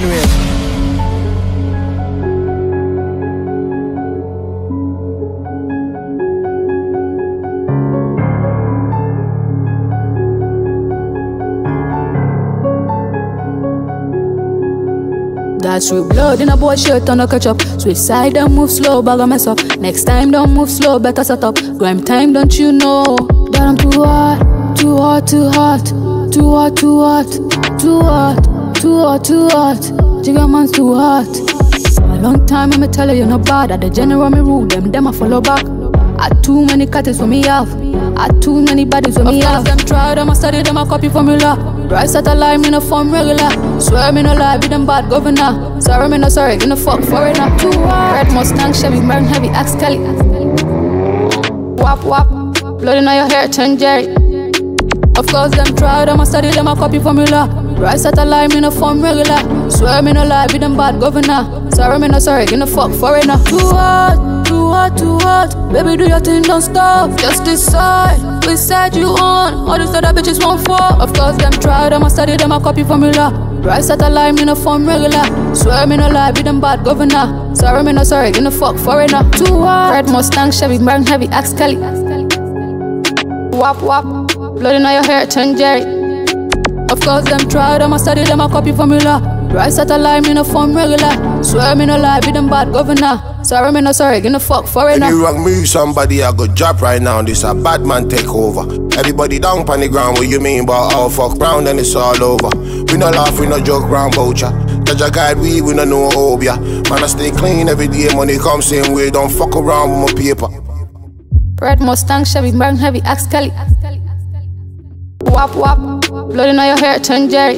Anyway. That's sweet blood in a boy shirt on a catch up. Switch side don't move slow, bag a mess up. Next time don't move slow, better set up. Grime time, don't you know? That I'm too hot, too hot, too hot, too hot, too hot, too hot, too hot, too hot. Jigga man's too hot. A long time I'ma tell you you're not bad. At the general me rule them, them I follow back. I too many cutters for me off. I too many bodies for me off. them try, them I study, them I copy formula. Rise at a line, me no form regular. Swear me no lie, be them bad governor. Sorry, me no sorry, gonna fuck foreigner. Too hard. Red Mustang, Chevy, burn heavy, axe Kelly. Wap wap, blood in your hair, turn Jerry. Of course, them try, them I study, them I copy formula. Rise at a line, me no form regular. Swear me no lie, be them bad governor. Sorry, me no sorry, gonna fuck foreigner. Too hard hot, too hot. Baby, do your thing, don't stop. Just decide which side you on. All these other bitches won't fall. Of course, them try, them I study, them I copy formula. Rise at a line, me no form regular. Swear me no lie, be them bad governor. Sorry, me no sorry, gonna fuck foreigner. Too hot. Red Mustang, Chevy, burn heavy, axe Kelly. Wap wap, blood in your hair, turn Jerry. Of course, them try, them I study, them I copy formula. Rise at a line, me no form regular. Swear me no lie, be them bad governor. Sorry, me no sorry, gonna fuck foreigner. If you wrong me, somebody I go drop right now. This a bad man take over. Everybody down on the ground, what you mean? But all fuck round and it's all over. We no laugh, we no joke round voucher. Judge a guide, we, we no know obeah. Man, I stay clean every day, money come same way. Don't fuck around with my paper. Red Mustang, Chevy, burn heavy, axe Kelly. Wap wap, blood in your hair, turn Jerry.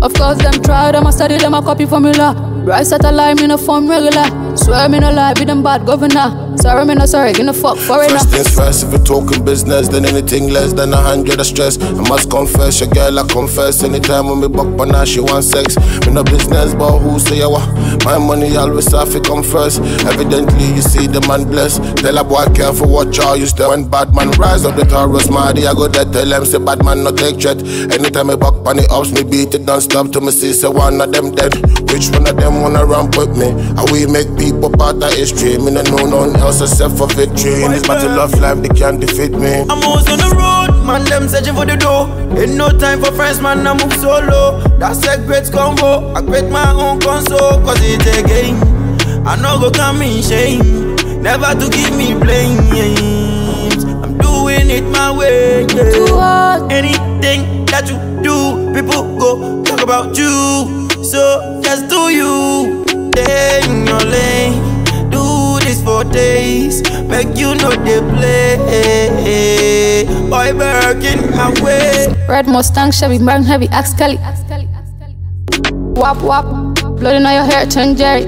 Of course, them try, them I study, them I copy formula. Rise at a line, me no form regular. Swear me no lie, be them bad governor. Sorry, me no sorry, gonna fuck foreigner. First things first, if we're talking business, then anything less than a hundred of stress. I must confess, your girl, I confess. Anytime when me buck on her, she want sex. Me no business, but who say I want? My money always have to come first. Evidently, you see the man blessed. Tell a boy careful what y'all you stay when bad man rise up the Taurus Mardy. I go there, tell them say bad man no take threat. Anytime me buck on the ups, me beat it don't stop till me see say one of them dead. Which one of them wanna ramp with me? How we make people part of history? Me no know none else except for victory. In this battle of life, they can't defeat me. I'm always on the road, man, them searching for the door. Ain't no time for friends, man, I move solo. That's a great combo. I create my own console, cause it's a game. I know go come in shame. Never to give me blames. I'm doing it my way. Yeah. Too hard. Anything that you do, people go talk about you. So just do you. Stay in your lane for days. Make you know they play. Boy, working my way. Red Mustang, Chevy, burn heavy, axe Kelly. Wap wap, blood in your hair, turn Jerry.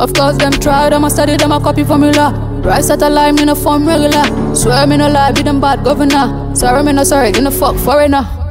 Of course, them try, them I study, them I copy formula. Rise at a line, me no form regular. Swear me no lie, be them bad governor. Sorry, me no sorry, gonna fuck foreigner.